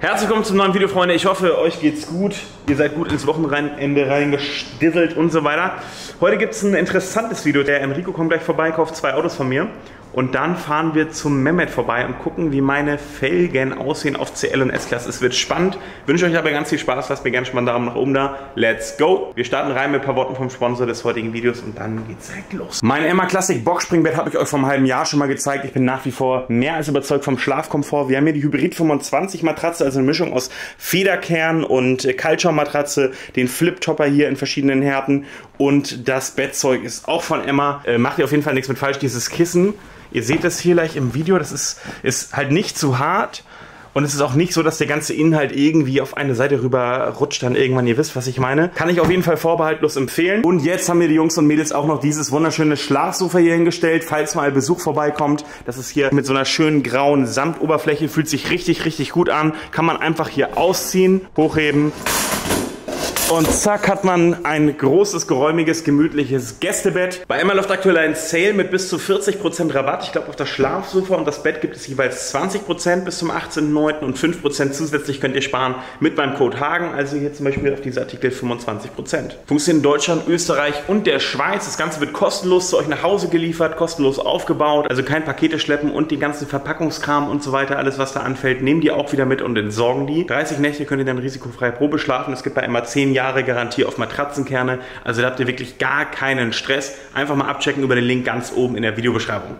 Herzlich willkommen zum neuen Video, Freunde. Ich hoffe, euch geht's gut. Ihr seid gut ins Wochenende reingestisselt und so weiter. Heute gibt es ein interessantes Video. Der Enrico kommt gleich vorbei, kauft zwei Autos von mir. Und dann fahren wir zum Mehmet vorbei und gucken, wie meine Felgen aussehen auf CL und S-Klasse. Es wird spannend. Wünsche euch dabei ganz viel Spaß. Lasst mir gerne schon mal einen Daumen nach oben da. Let's go! Wir starten rein mit ein paar Worten vom Sponsor des heutigen Videos und dann geht's direkt los. Mein Emma Classic Boxspringbett habe ich euch vor einem halben Jahr schon mal gezeigt. Ich bin nach wie vor mehr als überzeugt vom Schlafkomfort. Wir haben hier die Hybrid 25 Matratze, also eine Mischung aus Federkern und Kaltschaummatratze, den Flip-Topper hier in verschiedenen Härten und das Bettzeug ist auch von Emma. Äh, macht ihr auf jeden Fall nichts mit falsch. Dieses Kissen Ihr seht das hier gleich im Video, das ist, ist halt nicht zu hart. Und es ist auch nicht so, dass der ganze Inhalt irgendwie auf eine Seite rüber rutscht dann irgendwann. Ihr wisst, was ich meine. Kann ich auf jeden Fall vorbehaltlos empfehlen. Und jetzt haben mir die Jungs und Mädels auch noch dieses wunderschöne Schlafsofa hier hingestellt, falls mal Besuch vorbeikommt. Das ist hier mit so einer schönen grauen Samtoberfläche. Fühlt sich richtig, richtig gut an. Kann man einfach hier ausziehen, hochheben und zack hat man ein großes, geräumiges, gemütliches Gästebett. Bei Emma läuft aktuell ein Sale mit bis zu 40% Rabatt. Ich glaube, auf das Schlafsofa und das Bett gibt es jeweils 20% bis zum 18.09. und 5% zusätzlich könnt ihr sparen mit meinem Code Hagen. Also hier zum Beispiel auf diese Artikel 25%. Funktioniert in Deutschland, Österreich und der Schweiz. Das Ganze wird kostenlos zu euch nach Hause geliefert, kostenlos aufgebaut. Also kein Pakete schleppen und den ganzen Verpackungskram und so weiter, alles was da anfällt, nehmen die auch wieder mit und entsorgen die. 30 Nächte könnt ihr dann risikofrei Probe schlafen. Es gibt bei Emma 10 Jahre Garantie auf Matratzenkerne. Also da habt ihr wirklich gar keinen Stress. Einfach mal abchecken über den Link ganz oben in der Videobeschreibung.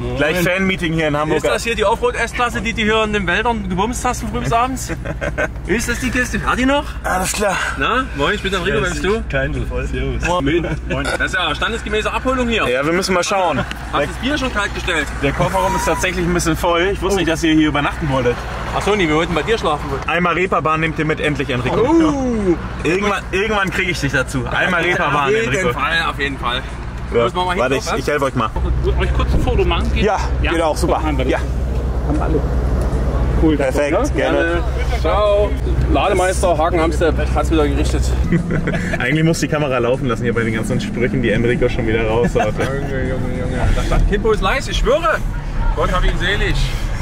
Hagen! Gleich Fan-Meeting hier in Hamburg. Ist das hier die Offroad-S-Klasse, die du hier in den Wäldern gebumst hast von früh abends? ist das die Kiste? Hat die noch? Alles klar. Na, moin, ich bin der Rico, wer bist du? Kein voll. Servus. Moin. Das ist ja standesgemäße Abholung hier. Ja, wir müssen mal schauen. Hast das Bier schon kalt gestellt? Der Kofferraum ist tatsächlich ein bisschen voll. Ich wusste nicht, dass ihr hier übernachten wolltet. Achso, nee, wir wollten bei dir schlafen. Einmal Reeperbahn nehmt ihr mit, endlich, Enrico. Uh, Irgendwann, irgendwann kriege ich dich dazu. Einmal Reeperbahn, auf jeden Enrico. Fall, auf jeden Fall. Ja. Müssen wir mal Warte, ich, ich helfe euch mal. Euch kurz ein Foto machen? Geht? Ja, geht auch, super. Ja, Cool. perfekt, gerne. Ciao. Lademeister, Hakenhamster, hat's wieder gerichtet. Eigentlich muss die Kamera laufen lassen hier bei den ganzen Sprüchen, die Enrico schon wieder raushaut. Junge, Junge, Junge. Das Kimbo ist leise, ich schwöre. Gott hab ihn selig.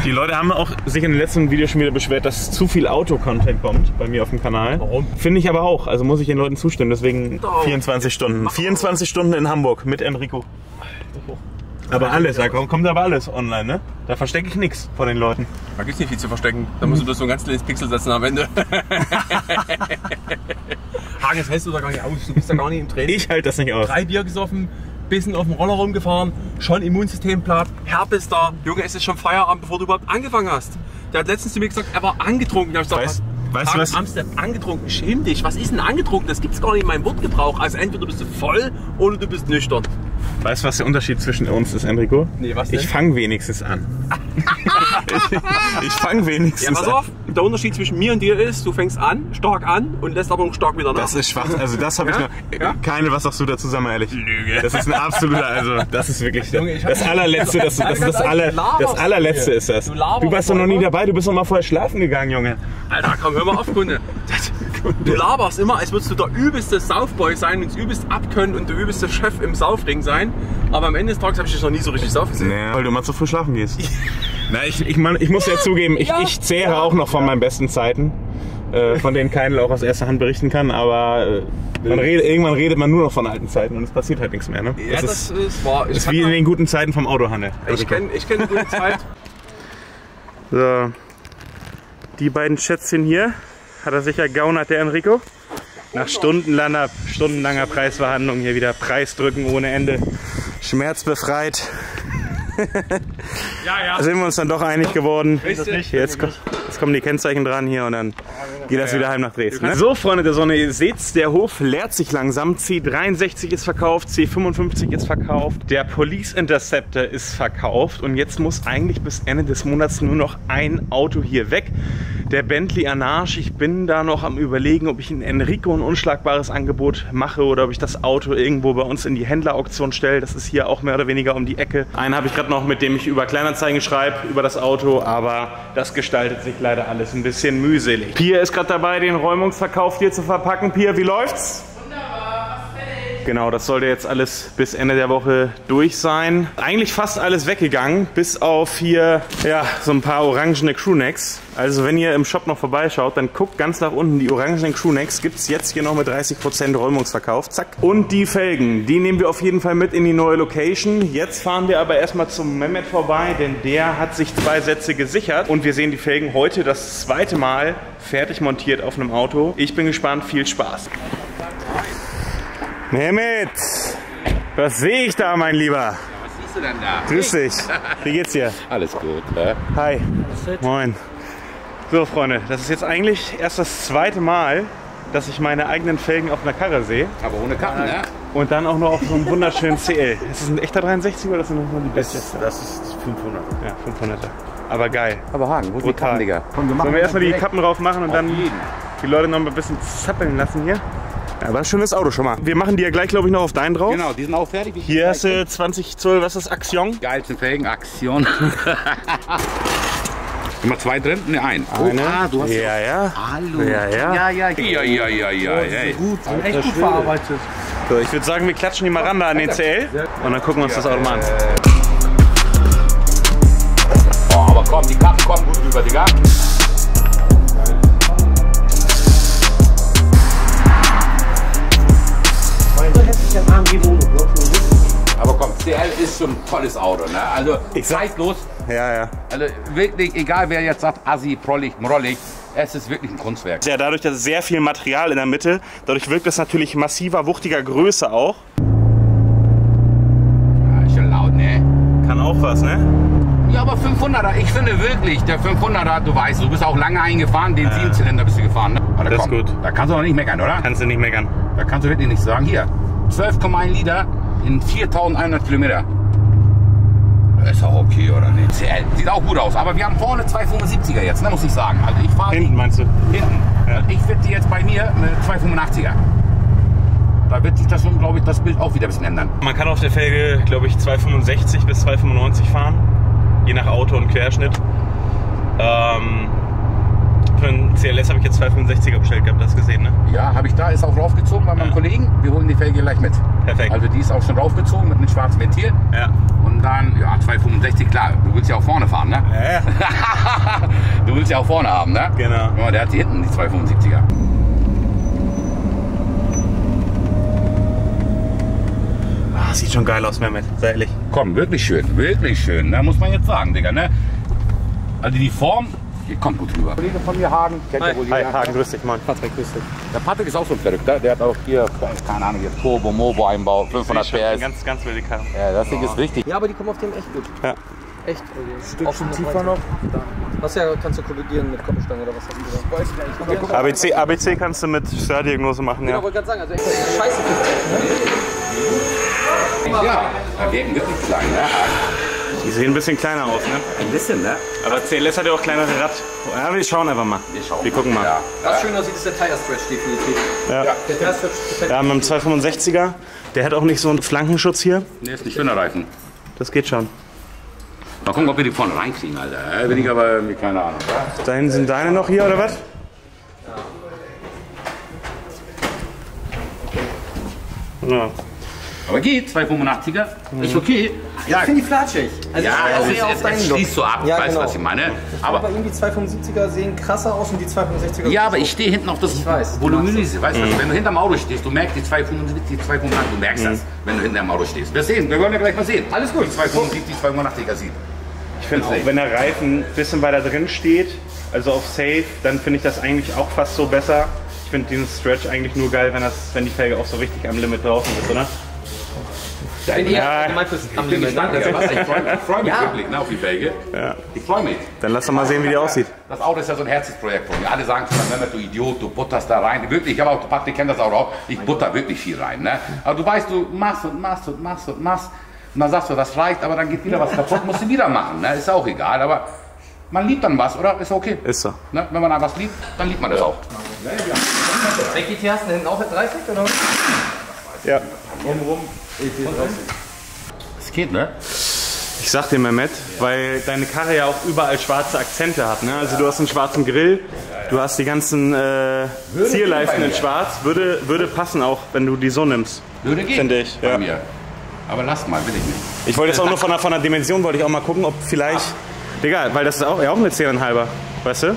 Die Leute haben auch sich in den letzten Videos schon wieder beschwert, dass zu viel Auto-Content kommt bei mir auf dem Kanal. Warum? Finde ich aber auch. Also muss ich den Leuten zustimmen. Deswegen Doch. 24 Stunden. 24 Stunden in Hamburg mit Enrico. Aber alles, da kommt aber alles online, ne? Da verstecke ich nichts vor den Leuten. Da gibt's nicht viel zu verstecken. Da musst du bloß so ein ganz kleines Pixel setzen am Ende. Hagen, das hältst du da gar nicht aus. Du bist da gar nicht im Training. Ich halte das nicht aus. Drei Bier gesoffen, bisschen auf dem Roller rumgefahren, schon Immunsystem platt, Herpes da. Junge, es ist schon Feierabend, bevor du überhaupt angefangen hast. Der hat letztens zu mir gesagt, er war angetrunken. Da ich gesagt, Weißt- was- weißt du was? Amsterdam, angetrunken, schäm dich. Was ist denn angetrunken? Das gibt's gar nicht in meinem Wortgebrauch. Also entweder bist du voll oder du bist nüchtern. Weißt du, was der Unterschied zwischen uns ist, Enrico? Nee, was denn? Ich fange wenigstens an. ich ich fange Ja, wenigstens pass an. Der Unterschied zwischen mir und dir ist, du fängst an, stark an und lässt aber stark wieder nach. Das ist schwach. Also das habe Ja? ich noch. Ja? Keine, was sagst du dazu, sag mal ehrlich? Lüge. Das ist ein absoluter, also das ist wirklich Junge, das allerletzte, das, das, ist das, aller, das allerletzte ist das. Du Du warst doch noch nie dabei, du bist noch mal vorher schlafen gegangen, Junge. Alter, komm, hör mal auf, Kunde. Du laberst immer, als würdest du der übelste Saufboy sein und übelst abkönnen und der übelste Chef im Saufring sein. Aber am Ende des Tages habe ich dich noch nie so richtig saufen gesehen. Nee, weil du immer zu früh schlafen gehst. Na, ich, ich, mein, ich muss ja zugeben, ich, Ja. ich zehre auch noch von meinen besten Zeiten, äh, von denen keiner auch aus erster Hand berichten kann, aber äh, man redet, irgendwann redet man nur noch von alten Zeiten und es passiert halt nichts mehr. Ne? Ja, das ist, ist wahr. Ich ist wie in den guten Zeiten vom Autohandel. Ich kenne ich kenn eine gute Zeit. So. Die beiden Schätzchen hier hat er sicher gaunert, der Enrico. Nach stundenlanger, stundenlanger Preisverhandlung hier wieder Preisdrücken ohne Ende. Schmerzbefreit. Ja, sind wir uns dann doch einig geworden. Richtig. Jetzt, jetzt kommen die Kennzeichen dran hier und dann geht das wieder heim nach Dresden. Ne? So, Freunde der Sonne, ihr seht's, der Hof leert sich langsam. C63 ist verkauft, C55 ist verkauft, der Police Interceptor ist verkauft und jetzt muss eigentlich bis Ende des Monats nur noch ein Auto hier weg. Der Bentley Anarch, ich bin da noch am überlegen, ob ich in Enrico ein unschlagbares Angebot mache oder ob ich das Auto irgendwo bei uns in die Händlerauktion stelle. Das ist hier auch mehr oder weniger um die Ecke. Einen habe ich gerade noch, mit dem ich über Kleinanzeigen schreibe, über das Auto, aber das gestaltet sich leider alles ein bisschen mühselig. Pia ist gerade dabei, den Räumungsverkauf hier zu verpacken. Pia, wie läuft's? Genau, das sollte jetzt alles bis Ende der Woche durch sein. Eigentlich fast alles weggegangen, bis auf hier ja, so ein paar orangene Crewnecks. Also wenn ihr im Shop noch vorbeischaut, dann guckt ganz nach unten. Die orangenen Crewnecks gibt es jetzt hier noch mit 30% Räumungsverkauf. Zack. Und die Felgen, die nehmen wir auf jeden Fall mit in die neue Location. Jetzt fahren wir aber erstmal zum Mehmet vorbei, denn der hat sich zwei Sätze gesichert. Und wir sehen die Felgen heute das zweite Mal fertig montiert auf einem Auto. Ich bin gespannt, viel Spaß. Mehmet, was sehe ich da, mein Lieber? Was siehst du denn da? Grüß dich. Wie geht's dir? Alles gut, ne? Hi. Moin. So, Freunde, das ist jetzt eigentlich erst das zweite Mal, dass ich meine eigenen Felgen auf einer Karre sehe. Aber ohne Kappen, ne? Und dann auch noch auf so einem wunderschönen CL. Ist das ein echter 63 oder ist das nur die beste? Das ist 500. Ja, 500er. Aber geil. Aber Hagen, wo ist die. Kappen, Digga? Komm, Sollen wir erstmal die Kappen drauf machen und dann jeden. die Leute noch mal ein bisschen zappeln lassen hier? Ja, aber ein schönes Auto schon mal. Wir machen die ja gleich, glaube ich, noch auf deinen drauf. Genau, die sind auch fertig. Die Hier hast du 20 Zoll, was ist das, Axion? Geilsten Felgen, Aktion. Immer zwei drin? Ne, ein. Eine. Oh, ah, du hast ja, ja. Hallo. Ja, ja. Ja, ja, ja, ja, ja, ja. Ey. Gut, echt gut verarbeitet. So, ich würde sagen, wir klatschen die mal ran da an den CL und dann gucken wir uns das Auto mal an. Oh, aber komm, die Kappen kommen gut rüber, Digga. CL ist schon ein tolles Auto, ne? Also Ich zeitlos. Ja, ja. Also wirklich, egal wer jetzt sagt, Assi, Prollig, Mrollig, es ist wirklich ein Kunstwerk. Ja, dadurch, dass sehr viel Material in der Mitte, dadurch wirkt es natürlich massiver, wuchtiger Größe auch. Ja, ist schon laut, ne? Kann auch was, ne? Ja, aber 500er, ich finde wirklich, der 500er, du weißt, du bist auch lange eingefahren, den Siebenzylinder bist du gefahren, ne? Aber Das ist komm, gut. Da kannst du doch nicht meckern, oder? Kannst du nicht meckern. Da kannst du wirklich nicht sagen. Hier, 12,1 Liter in 4100 Kilometer. Ist auch okay, oder nicht? CL, Sieht auch gut aus, aber wir haben vorne 275er jetzt, ne, muss ich sagen. Also ich fahre Hinten meinst du? hinten. Ja. Ich werde die jetzt bei mir mit 285er. Da wird sich das schon, glaube ich, das Bild auch wieder ein bisschen ändern. Man kann auf der Felge, glaube ich, 265 bis 295 fahren, je nach Auto und Querschnitt. Ähm, für einen CLS habe ich jetzt 265er bestellt gehabt, das gesehen, ne? Ja, habe ich da, ist auch raufgezogen bei meinem Ja. Kollegen. Wir Felge gleich mit. Perfekt. Also die ist auch schon raufgezogen mit einem schwarzen Ventil. Ja. Und dann, ja, 265, klar, du willst ja auch vorne fahren, ne? Ja, ja. du willst ja auch vorne haben, ne? Genau. Mal, der hat hier hinten die 275er. Ah, sieht schon geil aus, Mehmet, sei ehrlich. Komm, wirklich schön, wirklich schön, ne? Muss man jetzt sagen, Digga, ne? Also die Form, die kommt gut rüber. Kollege von mir, Hagen, kennt Hi. ihr wohl Hi. Hagen, grüß dich, Mann. Patrick, grüß dich. Der Patrick ist auch so ein Verrückter, der hat auch hier, keine Ahnung, hier Turbo, Mobo Einbau, 500 Schon PS. Ganz, ganz wilde Karren. Ja, das Ding ist richtig. Ja, aber die kommen auf dem echt gut. Ja. Echt. Also Stückchen tiefer noch. Hast ja, kannst du korrigieren mit Koppelstange oder was hast du da? Ich ABC, ABC kannst du mit Stördiagnose machen, ja. ja. Ich wollte gerade sagen, also echt scheiße. Ja, da wirken wirklich klein, ne? Die sehen ein bisschen kleiner aus, ne? Ein bisschen, ne? Aber CLS hat ja auch kleinere Rad. Ja, wir schauen einfach mal. Wir schauen. Wir gucken mal. Ja. Was schön aussieht, ist der Tire Stretch definitiv. Ja. Der Tire Stretch Ja, mit dem 265er, der hat auch nicht so einen Flankenschutz hier. Ne, ist ein schöner Reifen. Das geht schon. Mal gucken, ob wir die vorne reinkriegen, Alter. Bin ich aber, irgendwie keine Ahnung. Da hinten sind deine noch hier, oder was? Ja. Aber geht, 285er, ist okay. Ja, Ich finde die flatschig. Also ja ich es, ist, es, es schließt so ab, Ja, weißt du, genau. was ich meine? Aber Aber, irgendwie 275er sehen krasser aus und die 265er ja, aber ich stehe hinten auf das Ich weiß, du voluminöse, weißt du, wenn du hinterm Auto stehst, du merkst die 275, die 285, du merkst das, wenn du hinterm Auto stehst. Wir sehen, wir wollen ja gleich mal sehen. Alles gut. Die 275, die 280er sieht. Ich finde auch, wenn der Reifen ein bisschen weiter drin steht, also auf Safe, dann finde ich das eigentlich auch fast so besser. Ich finde diesen Stretch eigentlich nur geil, wenn, das, wenn die Felge auch so richtig am Limit draußen ist, oder? Ich bin eher Ja. allgemein fürs am Ich bin gespannt? Ich freue mich, freu mich Ja. wirklich ne, auf die Felge. Ja. Ich freue mich. Dann lass doch mal sehen, wie die aussieht. Das Auto ist ja so ein Herzensprojekt von mir. Alle sagen zu mir, du Idiot, du butterst da rein. Wirklich, ich habe auch, Patrick kennt das Auto auch, ich butter wirklich viel rein. Ne? Aber du weißt, du machst und machst und machst und machst. Und dann sagst du, das reicht, aber dann geht wieder was kaputt, musst du wieder machen. Ne? Ist auch egal, aber man liebt dann was, oder? Ist okay. Ist so. Ne? Wenn man an was liebt, dann liebt man das auch. Welche GT hast du denn auch mit 30 oder? Ja. Es geht, ne? Ich sag dir, Mehmet, weil deine Karre ja auch überall schwarze Akzente hat. Ne? Also du hast einen schwarzen Grill, Du hast die ganzen äh, Zierleisten in schwarz. Würde, würde passen auch, wenn du die so nimmst. Würde gehen. Finde ich, Bei ja. mir. Aber lass mal, will ich nicht. Ich wollte jetzt auch nur von der, von der Dimension, wollte ich auch mal gucken, ob vielleicht... Digga, weil das ist auch, ja, auch eine 10,5er, weißt du?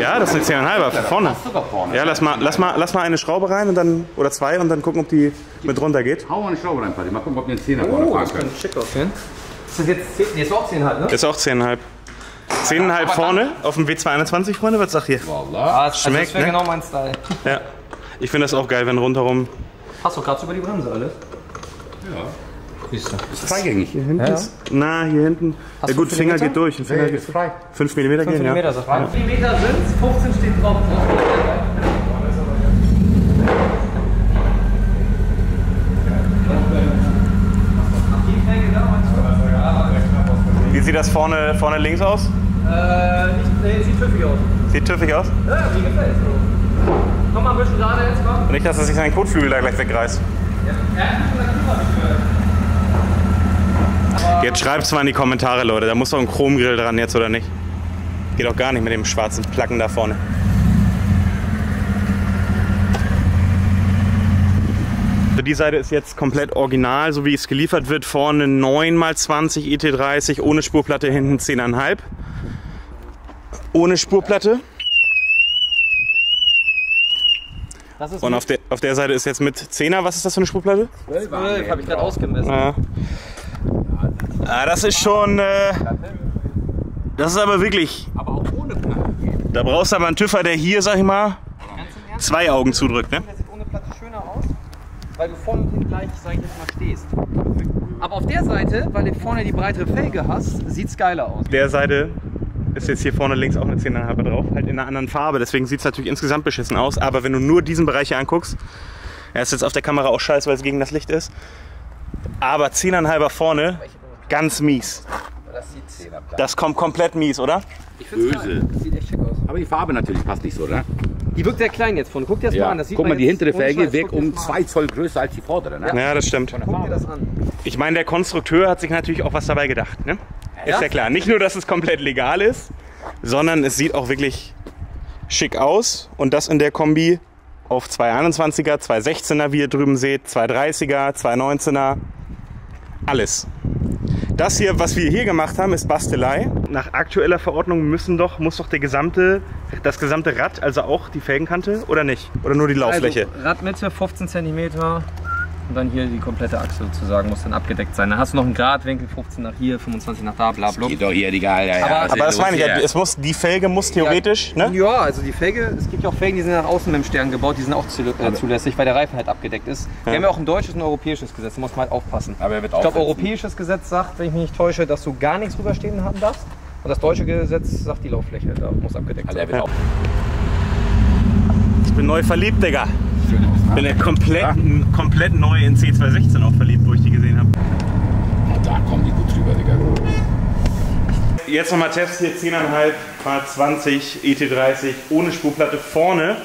Ja, das ist eine 10,5er, für vorne. Passt vorne. Ja, lass mal, lass, mal, lass mal eine Schraube rein und dann, oder zwei und dann gucken, ob die mit runter geht. Hau mal eine Schraube rein, Patti. Mal gucken, ob wir einen Zehner vorne Oh, fahren das können. könnte schick aussehen. Ist das jetzt 10? Nee, ist auch 10 halt, ne? Ist auch 10,5. 10,5 Aber vorne auf dem W221, Freunde, was sagt ihr? Wallah. Ah, also Schmeckt, das wäre ne? genau mein Style. Ja. Ich finde das auch geil, wenn rundherum. Hast du gerade über die Bremse alles? Ja. Siehst du. Ist zweigängig. Ja, ja. Na, hier hinten. Hast ja gut, Finger Millimeter? geht durch. Ein Finger Nee, geht ist frei. 5 mm gehen, 5 ja. mm sagt man. 5 mm sind 15 steht drauf. Wie sieht das vorne, vorne links aus? Äh, nicht, nee, sieht pfiffig aus. Sieht tüffig aus. Ja, mir gefällt es. Komm mal ein bisschen gerade jetzt, komm. Nicht, dass er sich seinen Kotflügel da gleich wegreißt. Jetzt schreibt's mal in die Kommentare, Leute. Da muss doch ein Chromgrill dran jetzt, oder nicht? Geht doch gar nicht mit dem schwarzen Placken da vorne. So, Die Seite ist jetzt komplett original, so wie es geliefert wird. Vorne 9x20 ET30, ohne Spurplatte, hinten 10,5. Ohne Spurplatte. Und auf der, auf der Seite ist jetzt mit 10er, was ist das für eine Spurplatte? 12, habe ich gerade ausgemessen. Ja. Ah, das ist schon. Äh, das ist aber wirklich. Aber auch ohne Platte. Da brauchst du aber einen Tüffer, der hier, sag ich mal, zwei Augen zudrückt. Ne? Der sieht ohne Platte schöner aus, weil du vorne und hinten gleich, sag ich jetzt mal, stehst. Aber auf der Seite, weil du vorne die breitere Felge hast, sieht's geiler aus. Der Seite ist jetzt hier vorne links auch eine 10,5 drauf, halt in einer anderen Farbe. Deswegen sieht es natürlich insgesamt beschissen aus. Aber wenn du nur diesen Bereich hier anguckst, er ist jetzt auf der Kamera auch scheiße, weil es gegen das Licht ist. Aber 10,5 vorne, ganz mies. Das sieht. Das kommt komplett mies, oder? Ich find's Böse. sieht echt schick aus. Aber die Farbe natürlich passt nicht so, ne? Die wirkt sehr klein jetzt vorne. Guck dir das mal Ja. an. Das sieht Guck mal, die hintere Felge wirkt um das mal an. zwei Zoll größer als die vordere, ne? Ja, das stimmt. Guck dir das an. Ich meine, der Konstrukteur hat sich natürlich auch was dabei gedacht. Ne? Ist ja klar. Nicht nur, dass es komplett legal ist, sondern es sieht auch wirklich schick aus. Und das in der Kombi auf 221er, 216er, wie ihr drüben seht, 230er, 219er. Alles. Das hier, was wir hier gemacht haben, ist Bastelei. Nach aktueller Verordnung müssen doch, muss doch der gesamte, das gesamte Rad, also auch die Felgenkante, oder nicht? Oder nur die Lauffläche? Also, Radmitte 15 cm und dann hier die komplette Achse sozusagen muss dann abgedeckt sein. Dann hast du noch einen Gradwinkel 15 nach hier, 25 nach da, bla bla. Geht doch hier die geil. Ja, ja, Aber- Aber das meine ich ja, es muss, die Felge muss theoretisch, ne? Ja, also die Felge, es gibt ja auch Felgen, die sind nach außen mit dem Stern gebaut, die sind auch äh, zulässig, weil der Reifen halt abgedeckt ist. Wir haben ja auch ein deutsches und ein europäisches Gesetz, da muss man halt aufpassen. Aber er wird Ich glaube, europäisches Gesetz sagt, wenn ich mich nicht täusche, dass du gar nichts drüberstehen haben darfst. Und das deutsche Gesetz sagt, die Lauffläche da muss abgedeckt Also er sein. wird auch Ich bin neu verliebt, Digga. Ich bin ja komplett, komplett neu in C216 auch verliebt, wo ich die gesehen habe. Da kommen die gut drüber, Digga. Jetzt nochmal Test hier 10,5 mal 20 ET30 ohne Spurplatte vorne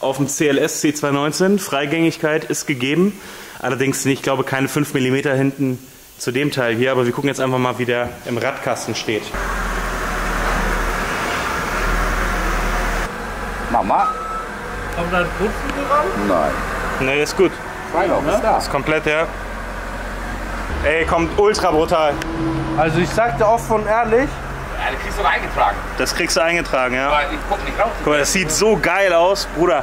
auf dem CLS C219. Freigängigkeit ist gegeben. Allerdings nicht, ich glaube, keine 5 mm hinten zu dem Teil hier. Aber wir gucken jetzt einfach mal, wie der im Radkasten steht. Mama? Kommt da ein Kotflügel ran? Nein. Ne, ist gut. Freilauf ist da. Ist komplett, ja. Ey, kommt ultra brutal. Also ich sagte offen und ehrlich, Ja, die kriegst du doch eingetragen. Das kriegst du eingetragen, ja. Aber ich guck nicht raus. Guck mal, das sieht so geil aus, Bruder.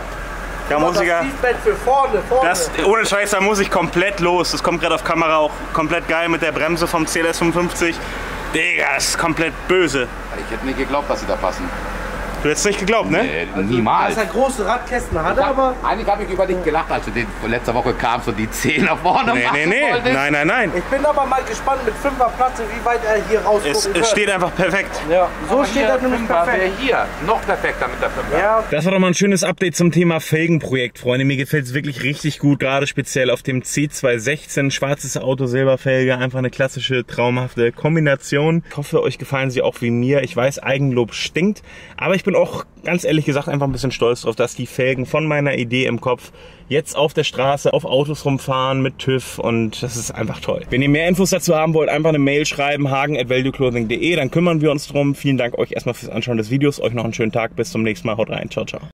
Da muss ich ja. das für vorne, vorne. Das, ohne Scheiß, da muss ich komplett los. Das kommt gerade auf Kamera auch komplett geil mit der Bremse vom CLS 55. Digga, das ist komplett böse. Ich hätte nicht geglaubt, dass sie da passen. Du hättest nicht geglaubt, ne? Äh, das niemals. ist ein große Radkästen, hat er aber. Eigentlich habe ich über dich gelacht, als du den letzte Woche kamst und die 10 nach vorne Nee, nee, nee. wolltest. Nein, nein, nein. Ich bin aber mal gespannt mit 5er Platte, wie weit er hier rausgucken Es, es steht einfach perfekt. ja, so steht er nämlich perfekt. hier. Noch perfekter mit der 5 Ja, Das war doch mal ein schönes Update zum Thema Felgenprojekt, Freunde. Mir gefällt es wirklich richtig gut, gerade speziell auf dem C216. Schwarzes Auto, Silberfelge, einfach eine klassische, traumhafte Kombination. Ich hoffe, euch gefallen sie auch wie mir. Ich weiß, Eigenlob stinkt, aber ich bin bin auch ganz ehrlich gesagt einfach ein bisschen stolz drauf, dass die Felgen von meiner Idee im Kopf jetzt auf der Straße auf Autos rumfahren mit TÜV und das ist einfach toll. Wenn ihr mehr Infos dazu haben wollt, einfach eine Mail schreiben, hagen.valueclothing.de, dann kümmern wir uns drum. Vielen Dank euch erstmal fürs Anschauen des Videos. Euch noch einen schönen Tag. Bis zum nächsten Mal. Haut rein. Ciao, ciao.